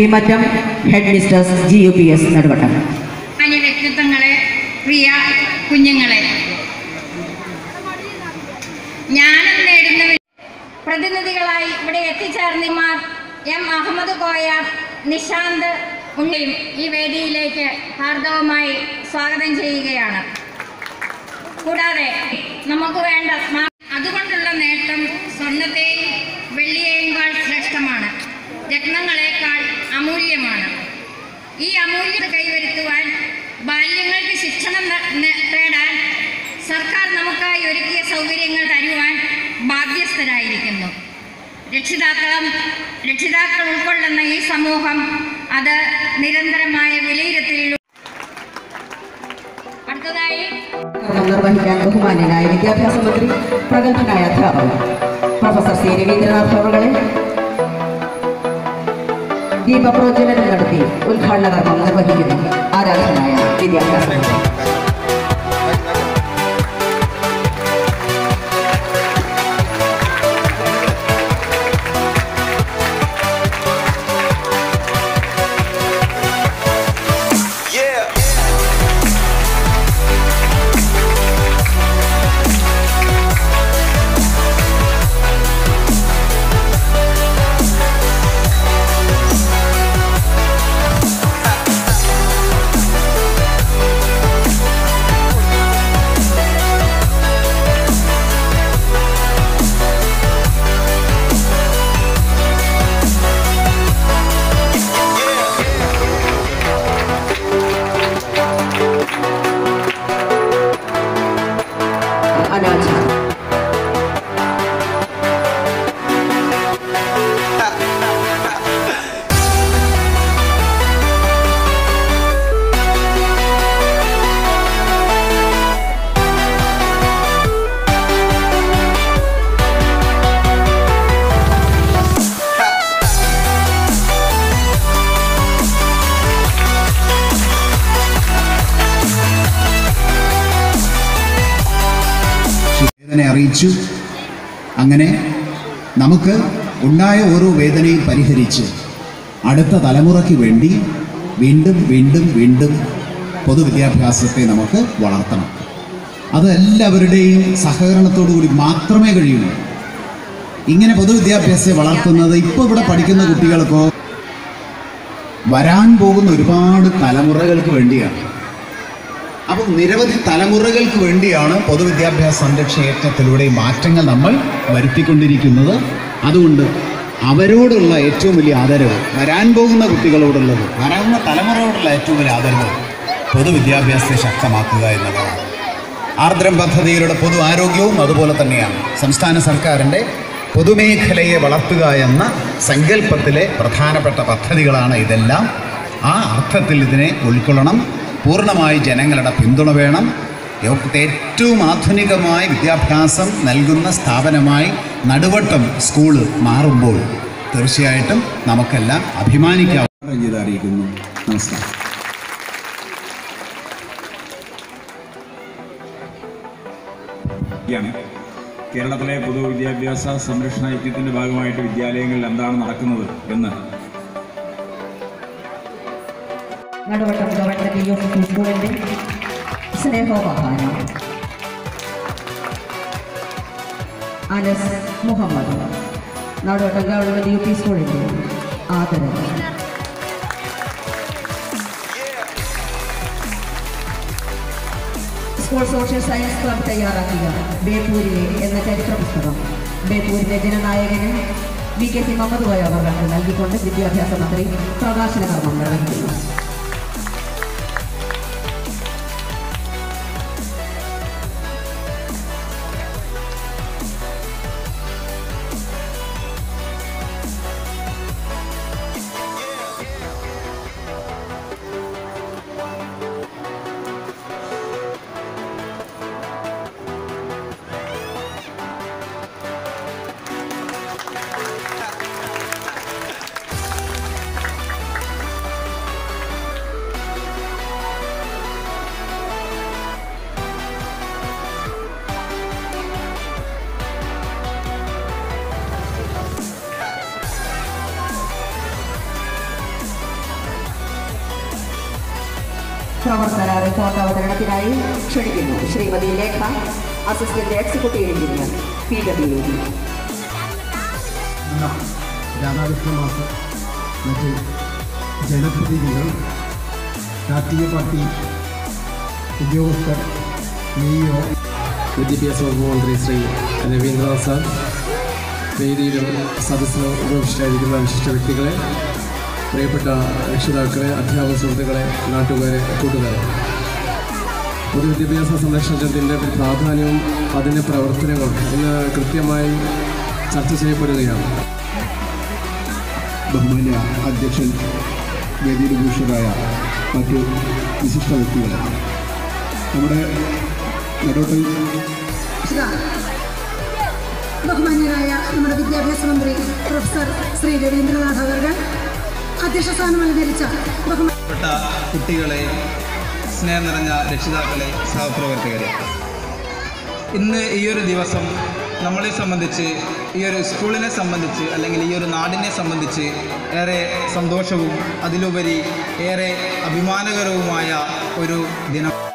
ശ്രീമറ്റം head mistress G U P S Neduvattam. വ്യക്തിത്വങ്ങളെ പ്രിയ കുഞ്ഞുങ്ങളെ. ജ്ഞാനം നേടുന്ന പ്രതിനിധികളായി ഇവിടെ എത്തിച്ചേർന്നിമാർ എം അഹമ്മദ് കോയ നിഷാന്ത് ഉണ്ണിയും ഈ വേദിയിലേക്ക് ഹാർദവമായി സ്വാഗതം ചെയ്യുകയാണ്. കൂടാതെ നമുക്ക് വേണ്ട അതുകൊണ്ടുള്ള രക്ഷിതാക്കളും രക്ഷിതാക്കൾ ഉൾക്കൊള്ളുന്ന ഈ സമൂഹം അത് നിരന്തരമായ വിലയിരുത്തലിലൂടെ അടുത്തതായി വിദ്യാഭ്യാസ മന്ത്രി പ്രഗത്ഭനായ അധ്യാപകൻ പ്രൊഫസർ സി രവീന്ദ്രനാഥ് അവകളെ ദീപപ്രോജ്വലനം നടത്തി ഉദ്ഘാടന കർമ്മം നിർവഹിക്കുന്നു ആരാധനായ വിദ്യാഭ്യാസ മന്ത്രി. I announcement. വേദന അറിയിച്ചു. അങ്ങനെ നമുക്ക് ഉണ്ടായ ഓരോ വേദനയും പരിഹരിച്ച് അടുത്ത തലമുറയ്ക്ക് വേണ്ടി വീണ്ടും വീണ്ടും വീണ്ടും പൊതുവിദ്യാഭ്യാസത്തെ നമുക്ക് വളർത്തണം. അത് എല്ലാവരുടെയും സഹകരണത്തോടു കൂടി മാത്രമേ കഴിയുള്ളൂ ഇങ്ങനെ പൊതുവിദ്യാഭ്യാസത്തെ വളർത്തുന്നത് ഇപ്പോൾ ഇവിടെ പഠിക്കുന്ന കുട്ടികൾക്കോ വരാൻ പോകുന്ന ഒരുപാട് തലമുറകൾക്ക് വേണ്ടിയാണ്. അപ്പോൾ നിരവധി തലമുറകൾക്ക് വേണ്ടിയാണ് പൊതുവിദ്യാഭ്യാസ സംരക്ഷണ യജ്ഞത്തിലൂടെ മാറ്റങ്ങൾ നമ്മൾ വരുത്തിക്കൊണ്ടിരിക്കുന്നത്. അതുകൊണ്ട് അവരോടുള്ള ഏറ്റവും വലിയ ആദരവ് വരാൻ പോകുന്ന കുട്ടികളോടുള്ളത് വരാവുന്ന തലമുറയോടുള്ള ഏറ്റവും വലിയ ആദരവ് പൊതുവിദ്യാഭ്യാസത്തെ ശക്തമാക്കുക എന്നുള്ളതാണ്. ആർദ്രം പദ്ധതിയിലൂടെ പൊതു ആരോഗ്യവും അതുപോലെ തന്നെയാണ്. സംസ്ഥാന സർക്കാരിന്റെ പൊതുമേഖലയെ വളർത്തുക എന്ന സങ്കല്പത്തിലെ പ്രധാനപ്പെട്ട പദ്ധതികളാണ് ഇതെല്ലാം. ആ അർത്ഥത്തിൽ ഇതിനെ ഉൾക്കൊള്ളണം. പൂർണമായി ജനങ്ങളുടെ പിന്തുണ വേണം. ലോകത്തെ ഏറ്റവും ആധുനികമായി വിദ്യാഭ്യാസം നൽകുന്ന സ്ഥാപനമായി നടുവട്ടം സ്കൂൾ മാറുമ്പോൾ തീർച്ചയായിട്ടും നമുക്കെല്ലാം അഭിമാനിക്കാം. അറിയിക്കുന്നു നമസ്കാരം. കേരളത്തിലെ പൊതുവിദ്യാഭ്യാസ സംരക്ഷണ യജ്ഞത്തിന്റെ ഭാഗമായിട്ട് വിദ്യാലയങ്ങളിൽ എന്താണ് നടക്കുന്നത് എന്ന് നടുവട്ടം ഗവൺമെന്റ് യു പി സ്കൂളിന്റെ സ്നേഹോപഹാരം. Anas Muhammad. Naduvattam government U P സ്കൂളിന്റെ ആദരവ്. സ്കൂൾ സോഷ്യൽ സയൻസ് ക്ലബ് തയ്യാറാക്കിയ ബേപ്പൂരിലെ എന്ന ചരിത്ര പുസ്തകം ബേപ്പൂരിലെ ജനനായകന് V K C Muhammad Koya അവർ നൽകിക്കൊണ്ട് വിദ്യാഭ്യാസ മന്ത്രി പ്രകാശന കർമ്മം നിർവഹിക്കുന്നു. പ്രവർത്തന റിപ്പോർട്ട് അവതരണത്തിനായി ക്ഷണിക്കുന്നു Shrimati Lekha assistant executive engineer P W D Radhakrishna master മറ്റ് ജനപ്രതിനിധികൾ രാഷ്ട്രീയ പാർട്ടി ഉദ്യോഗസ്ഥർ മെയ്യോ വിദ്യാഭ്യാസ വകുപ്പ് മന്ത്രി ശ്രീ രവീന്ദ്രനാഥ് സാർ വേദിയിലും സദസ്സിലും ഉപവിഷ്ടായിരിക്കുന്ന വിശിഷ്ട വ്യക്തികളെ പ്രിയപ്പെട്ട രക്ഷിതാക്കളെ അധ്യാപക സുഹൃത്തുക്കളെ നാട്ടുകാരെ കൂട്ടുകാരെ. പൊതുവിദ്യാഭ്യാസ സംരക്ഷണത്തിന്റെ പ്രാധാന്യവും അതിന്റെ പ്രവർത്തനങ്ങളും ഇന്ന് കൃത്യമായി ചർച്ച ചെയ്യപ്പെടുകയാണ്. ബഹുമാന്യ അധ്യക്ഷൻ വേദിയിൽ മറ്റു വിശിഷ്ട വ്യക്തികൾ നമ്മുടെ നെടോട്ടിൽ ബഹുമാന്യരായ നമ്മുടെ വിദ്യാഭ്യാസ മന്ത്രി പ്രൊഫസർ ശ്രീ രവീന്ദ്രനാഥ് അവർ കുട്ടികളെ സ്നേഹം നിറഞ്ഞ രക്ഷിതാക്കളെ സഹപ്രവർത്തകരെ. ഇന്ന് ഈ ഒരു ദിവസം നമ്മളെ സംബന്ധിച്ച് ഈ ഒരു സ്കൂളിനെ സംബന്ധിച്ച് അല്ലെങ്കിൽ ഈ ഒരു നാടിനെ സംബന്ധിച്ച് ഏറെ സന്തോഷവും അതിലുപരി ഏറെ അഭിമാനകരവുമായ ഒരു ദിനം.